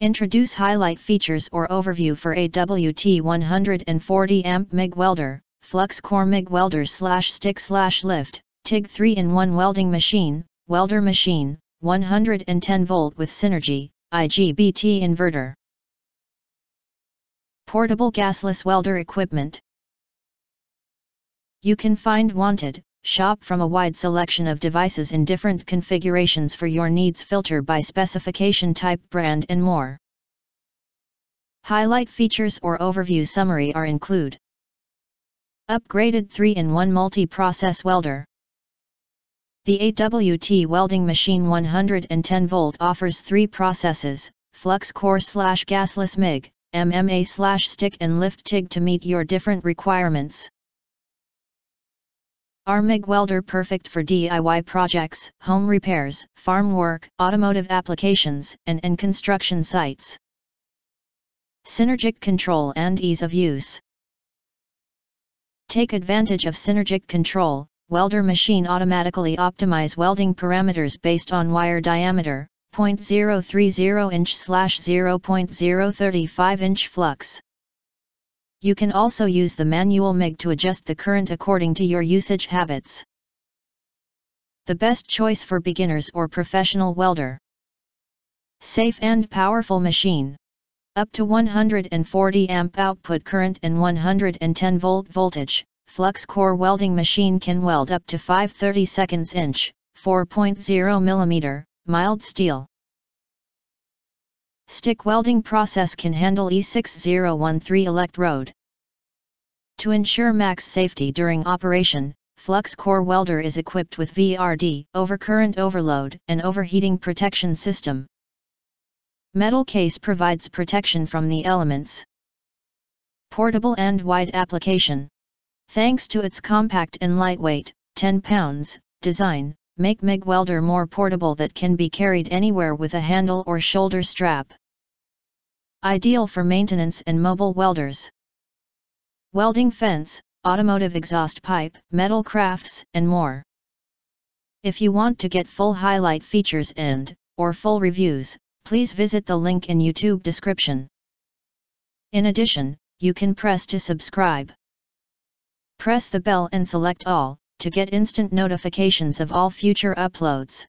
Introduce highlight features or overview for AWT 140 amp MIG welder, flux core MIG welder slash stick slash lift, TIG 3-in-1 welding machine, welder machine, 110 volt with Synergy, IGBT inverter. Portable gasless welder equipment. You can find wanted, shop from a wide selection of devices in different configurations for your needs filter by specification type brand and more. Highlight features or overview summary are include Upgraded 3-in-1 multi-process welder The AWT welding machine 110V offers three processes, flux core slash gasless MIG, MMA slash stick and lift TIG to meet your different requirements. MIG welder perfect for DIY projects, home repairs, farm work, automotive applications, and in construction sites. Synergic control and ease of use. Take advantage of synergic control, welder machine automatically optimize welding parameters based on wire diameter, 0.030 inch slash 0.035 inch flux. You can also use the manual MIG to adjust the current according to your usage habits. The best choice for beginners or professional welder. Safe and powerful machine. Up to 140 amp output current and 110 volt voltage, flux core welding machine can weld up to 530 seconds inch, 4.0 mm, mild steel. Stick welding process can handle E6013 electrode. To ensure max safety during operation, Flux Core Welder is equipped with VRD, overcurrent overload, and overheating protection system. Metal case provides protection from the elements. Portable and wide application. Thanks to its compact and lightweight, 10 pounds, design, make MIG welder more portable that can be carried anywhere with a handle or shoulder strap. Ideal for maintenance and mobile welders. Welding fence, automotive exhaust pipe, metal crafts, and more. If you want to get full highlight features and, or full reviews, please visit the link in YouTube description. In addition, you can press to subscribe. Press the bell and select all, to get instant notifications of all future uploads.